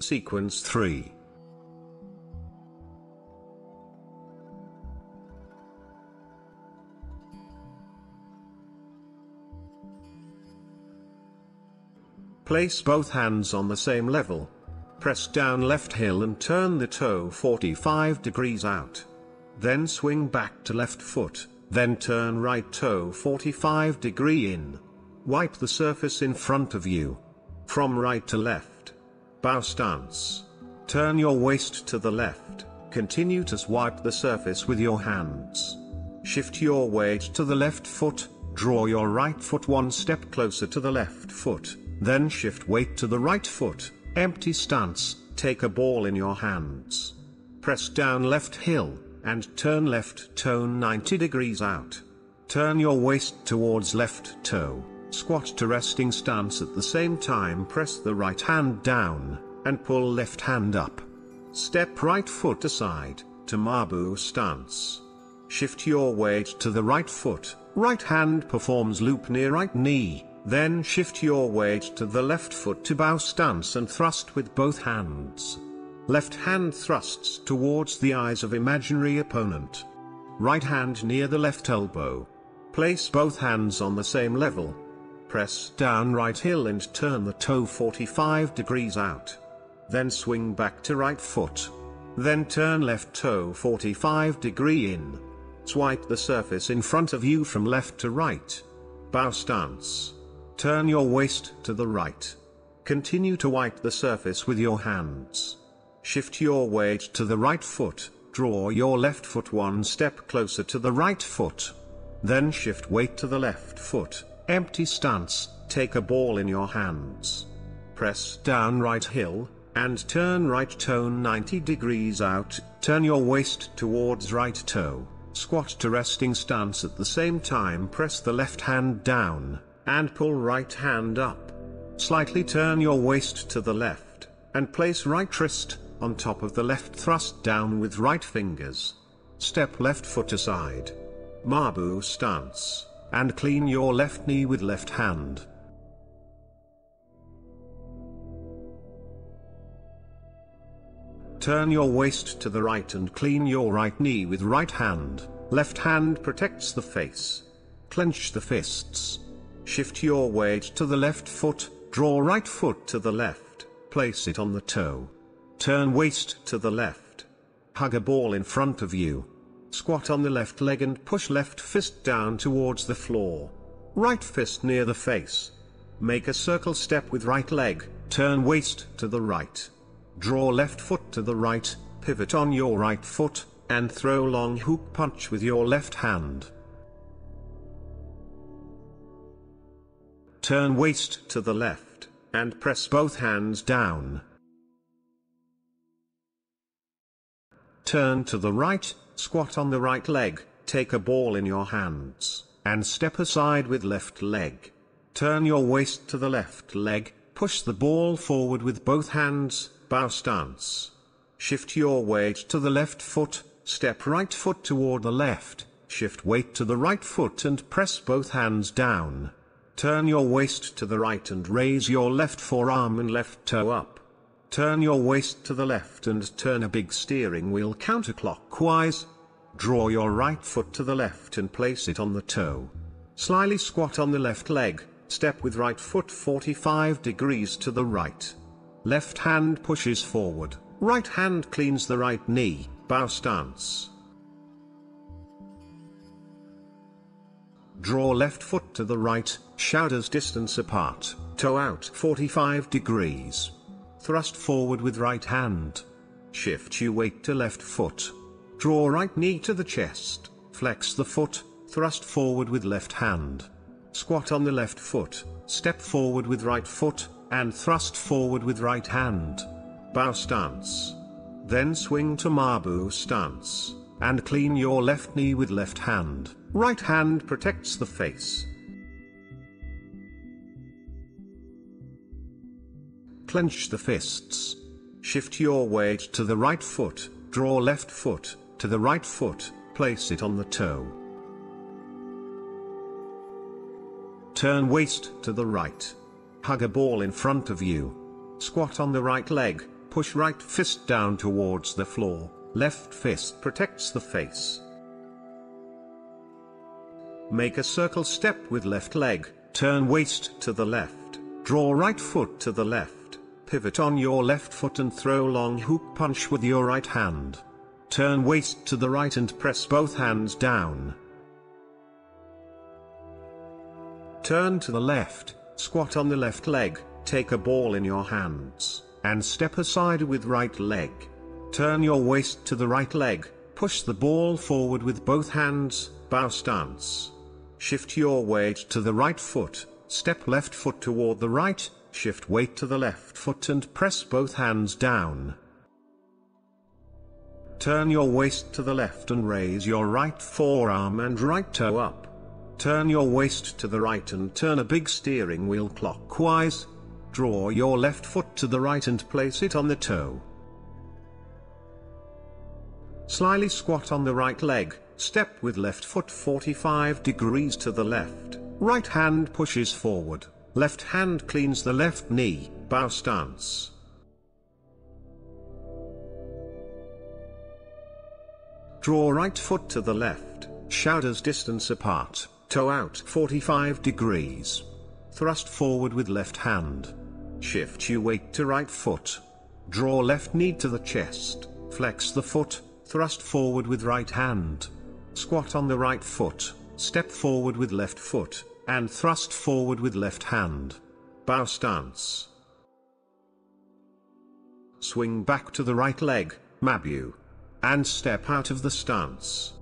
Sequence 3. Place both hands on the same level. Press down left heel and turn the toe 45 degrees out. Then swing back to left foot, then turn right toe 45 degree in. Wipe the surface in front of you. From right to left. Bow stance. Turn your waist to the left, continue to swipe the surface with your hands. Shift your weight to the left foot, draw your right foot one step closer to the left foot, then shift weight to the right foot, empty stance, take a ball in your hands. Press down left heel, and turn left toe 90 degrees out. Turn your waist towards left toe, squat to resting stance at the same time press the right hand down, and pull left hand up. Step right foot aside, to Mabu stance. Shift your weight to the right foot, right hand performs loop near right knee, then shift your weight to the left foot to bow stance and thrust with both hands. Left hand thrusts towards the eyes of imaginary opponent. Right hand near the left elbow. Place both hands on the same level. Press down right heel and turn the toe 45 degrees out. Then swing back to right foot. Then turn left toe 45 degree in. Swipe the surface in front of you from left to right. Bow stance. Turn your waist to the right. Continue to wipe the surface with your hands. Shift your weight to the right foot, draw your left foot one step closer to the right foot. Then shift weight to the left foot, empty stance, take a ball in your hands. Press down right heel, and turn right toe 90 degrees out, turn your waist towards right toe, squat to resting stance at the same time press the left hand down, and pull right hand up. Slightly turn your waist to the left, and place right wrist, on top of the left thrust down with right fingers. Step left foot aside. Mabu stance, and clean your left knee with left hand. Turn your waist to the right and clean your right knee with right hand, left hand protects the face. Clench the fists. Shift your weight to the left foot, draw right foot to the left, place it on the toe. Turn waist to the left. Hug a ball in front of you. Squat on the left leg and push left fist down towards the floor. Right fist near the face. Make a circle step with right leg, turn waist to the right. Draw left foot to the right, pivot on your right foot, and throw long hook punch with your left hand. Turn waist to the left, and press both hands down. Turn to the right, squat on the right leg, take a ball in your hands, and step aside with left leg. Turn your waist to the left leg, push the ball forward with both hands, bow stance. Shift your weight to the left foot, step right foot toward the left, shift weight to the right foot and press both hands down. Turn your waist to the right and raise your left forearm and left toe up. Turn your waist to the left and turn a big steering wheel counterclockwise. Draw your right foot to the left and place it on the toe. Slyly squat on the left leg, step with right foot 45 degrees to the right. Left hand pushes forward, right hand cleans the right knee, bow stance. Draw left foot to the right, shoulders distance apart, toe out 45 degrees. Thrust forward with right hand. Shift your weight to left foot. Draw right knee to the chest, flex the foot, thrust forward with left hand. Squat on the left foot, step forward with right foot, and thrust forward with right hand. Bow stance. Then swing to Mabu stance, and clean your left knee with left hand. Right hand protects the face. Clench the fists. Shift your weight to the right foot, draw left foot, to the right foot, place it on the toe. Turn waist to the right. Hug a ball in front of you. Squat on the right leg, push right fist down towards the floor, left fist protects the face. Make a circle step with left leg, turn waist to the left, draw right foot to the left, pivot on your left foot and throw long hook punch with your right hand. Turn waist to the right and press both hands down. Turn to the left, squat on the left leg, take a ball in your hands, and step aside with right leg. Turn your waist to the right leg, push the ball forward with both hands, bow stance. Shift your weight to the right foot, step left foot toward the right, shift weight to the left foot and press both hands down. Turn your waist to the left and raise your right forearm and right toe up. Turn your waist to the right and turn a big steering wheel clockwise. Draw your left foot to the right and place it on the toe. Slyly squat on the right leg, step with left foot 45 degrees to the left, right hand pushes forward, left hand cleans the left knee, bow stance. Draw right foot to the left, shoulders distance apart, toe out 45 degrees. Thrust forward with left hand. Shift your weight to right foot. Draw left knee to the chest, flex the foot, thrust forward with right hand. Squat on the right foot, step forward with left foot, and thrust forward with left hand. Bow stance. Swing back to the right leg, Mabu. And step out of the stance.